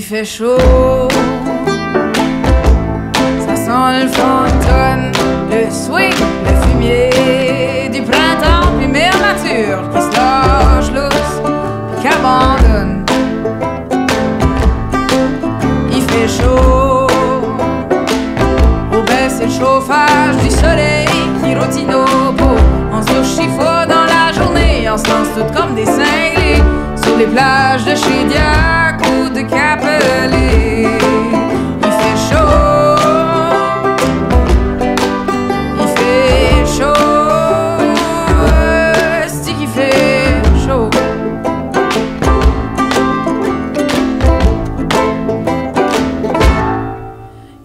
Il fait chaud, ça sent le fantôme, le swing, le fumier du printemps, puis mère nature qui se lâche lousse, qui abandonne. Il fait chaud, au baisse le chauffage du soleil qui rôtit nos peaux. On se chiffre dans la journée, on se lance toutes comme des cinglés sur les plages de chez Diac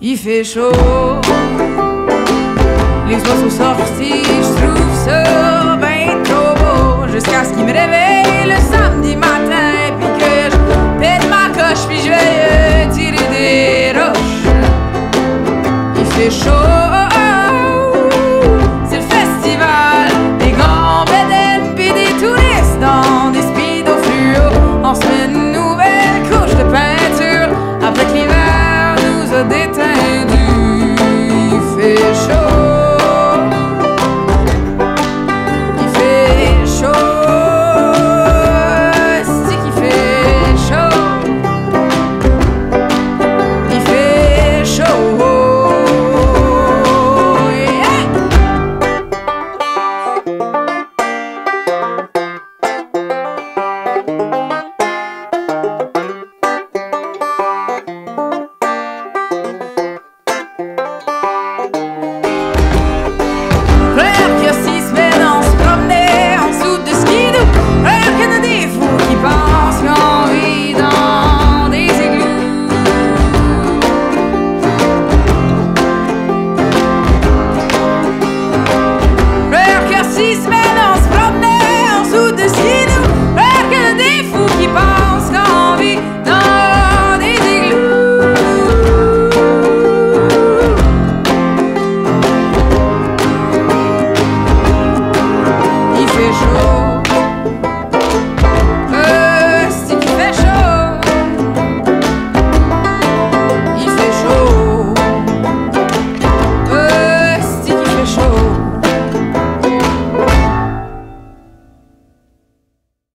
Il fait chaud. Les oiseaux sortis, je trouve ça ben trop beau. Jusqu'à ce qu'ils me réveille le samedi matin. Puis que je pète ma coche, puis je vais tirer des roches. Il fait chaud.